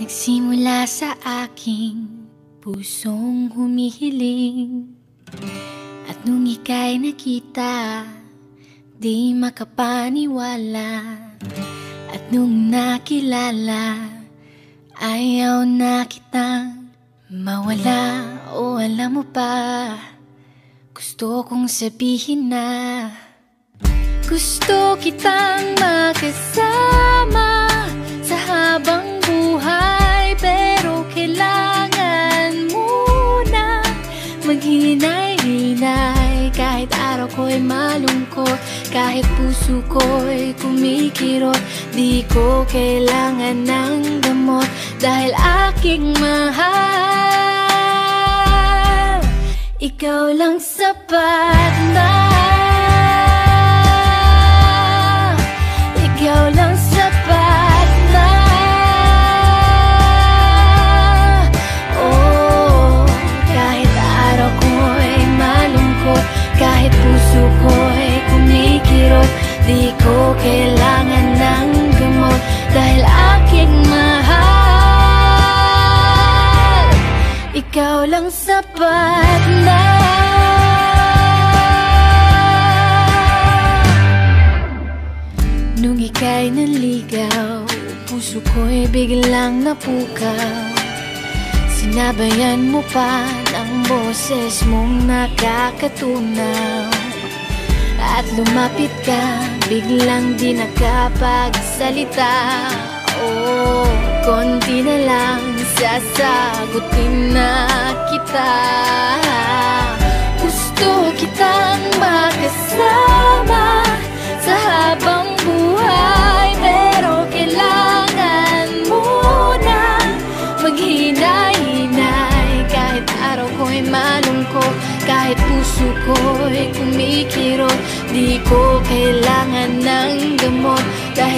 Nagsimula sa aking pusong humihiling. At nung ika'y nakita, di makapaniwala. At nung nakilala, ayaw na kitang mawala. O alam mo pa, gusto kong sabihin na Gusto kitang makasama Kahit puso ko'y kumikirot Di ko kailangan ng gamot Dahil aking mahal. Ikaw lang sapat napukaw Sinabayan mo pa ng boses mong nakakatunaw. At lumapit ka, biglang di nakapagsalita. Oh, konti na lang, sasagutin na kita. Gusto kitang makasama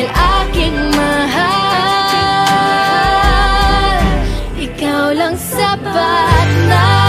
Dahil aking mahal. Ikaw lang sapat na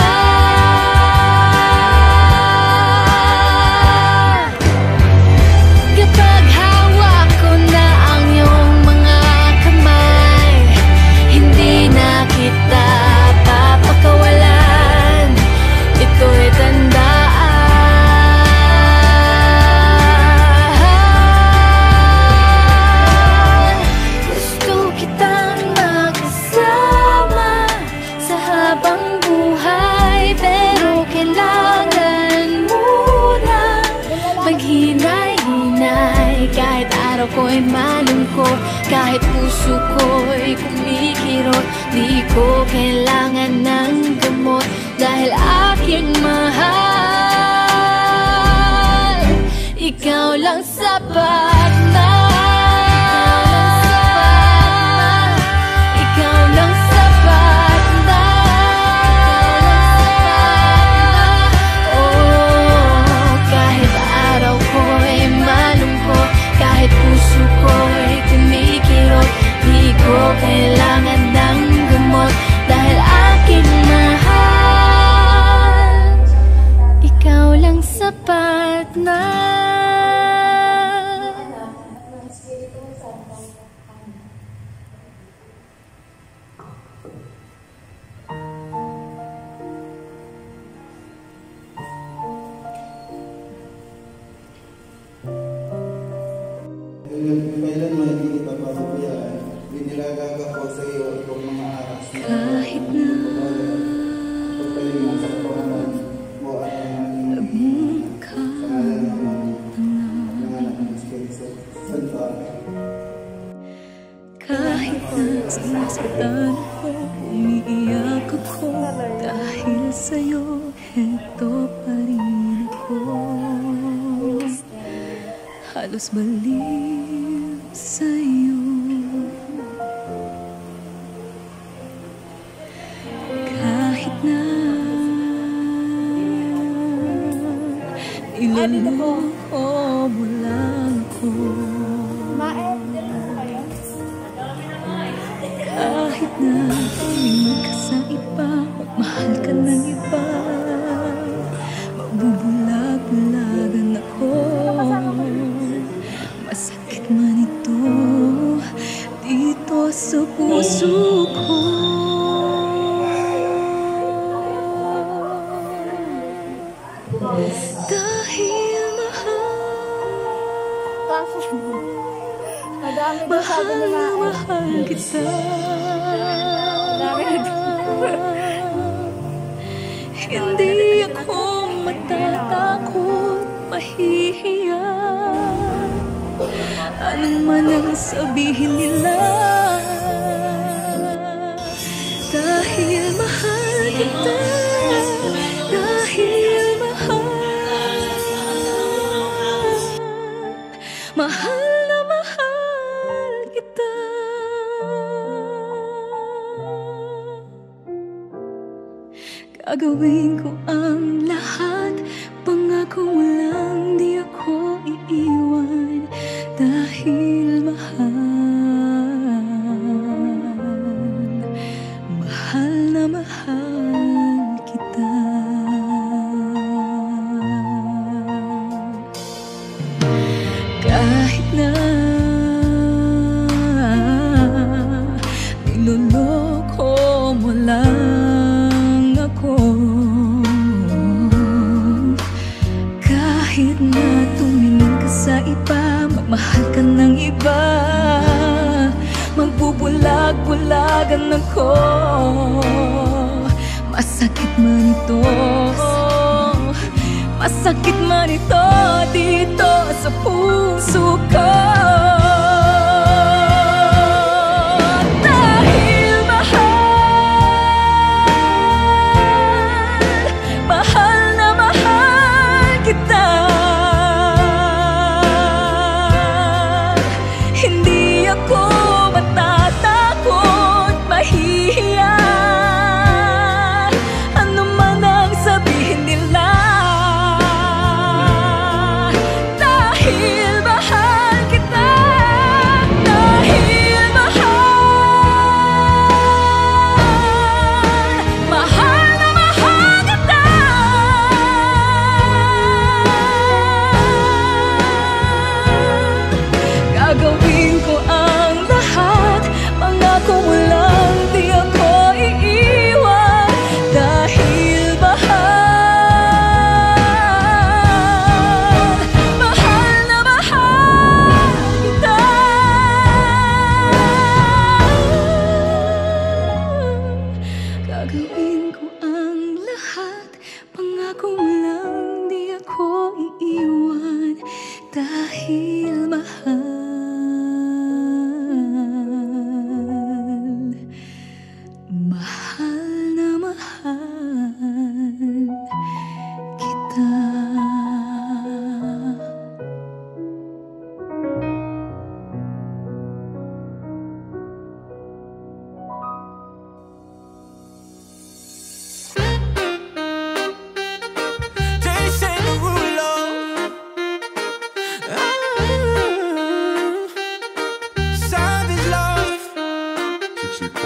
sapat Kahit na sinasaktan ako, umiiyak ako. Dahil sa'yo, heto pa rin ako. Halos baliw sa'yo. Kahit na Niloloko mo lang ako Kahit na tumingin ka sa iba Mahal ka ng iba. Bubulag-bulagan ako. Masakit man ito Dito sa puso ko. Dahil mahal Mahal na mahal kita. mahihiya. Anong man ang sabihin nila? Dahil mahal kita. Dahil mahal. Mahal mahal kita. Gagawin ko ang lahat Pangako mo you Masakit man ito. Masakit man ito Dito sa puso ko.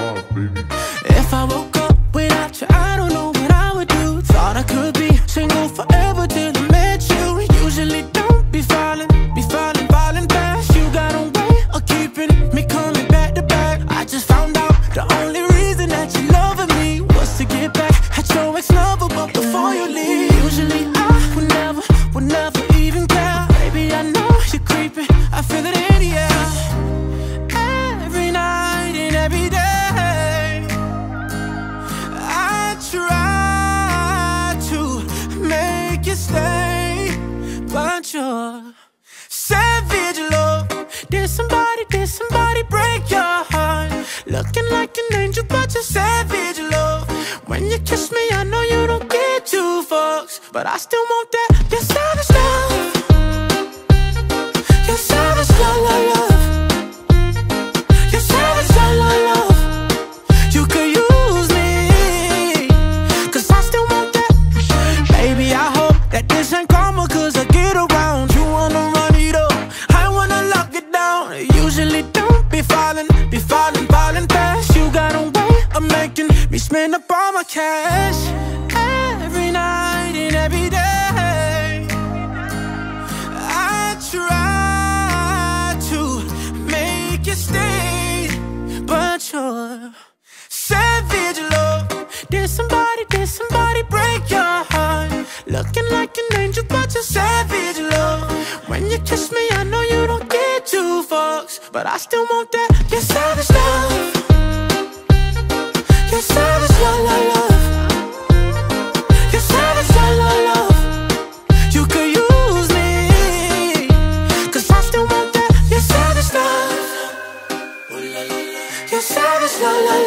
If I woke up without you, I don't know what I would do. Thought I could be single forever till I met you. Usually don't be falling, be falling. Trust me, I know you don't get two fucks But I still want that, your savage love Did somebody break your heart? Looking like an angel, but you're savage, love. When you kiss me, I know you don't get two fucks, but I still want that. You're savage, love. You're savage, love, la love. You're savage, love, la love. You could use me, cause I still want that. You're savage, love. You're savage, love, love. la.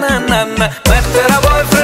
ना ना ना मैं तेरा बॉयफ्रेंड